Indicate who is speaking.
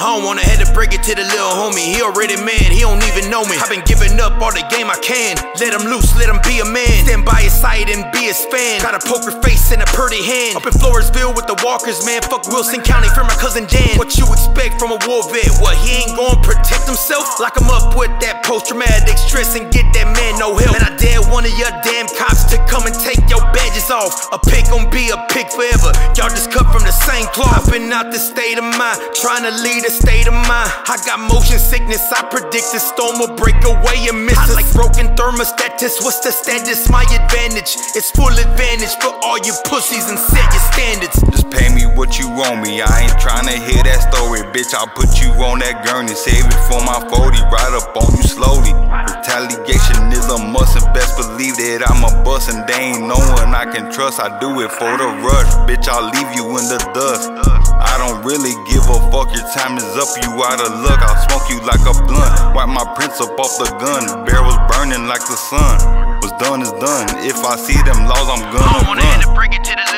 Speaker 1: I don't wanna have to break it to the little homie. He already man, he don't even know me. I've been giving up all the game I can. Let him loose, let him be a man. Stand by his side and be his fan. Got a poker face and a pretty hand. Up in Floresville with the Walkers, man. Fuck Wilson County for my cousin Dan. What you expect from a war vet? What, he ain't gonna protect himself? Lock him up with that post traumatic stress and get that man no help. And I dare one of your damn cops to come and take off. A pick gon' be a pick forever. Y'all just cut from the same cloth. I've been out the state of mind, trying to lead a state of mind. I got motion sickness, I predict the storm will break away and miss us. like broken thermostatus, what's the status? My advantage, it's full advantage for all you pussies and set your standards.
Speaker 2: Just pay me what you want me, I ain't trying to hear that story, bitch. I'll put you on that gurney, save it for my 40, ride up on you slowly. Believe that I'm a bust, and they ain't no one I can trust. I do it for the rush, bitch. I'll leave you in the dust. I don't really give a fuck, your time is up, you out of luck. I'll smoke you like a blunt. Wipe my prints up off the gun. Barrels burning like the sun. What's done is done. If I see them laws, I'm gonna run.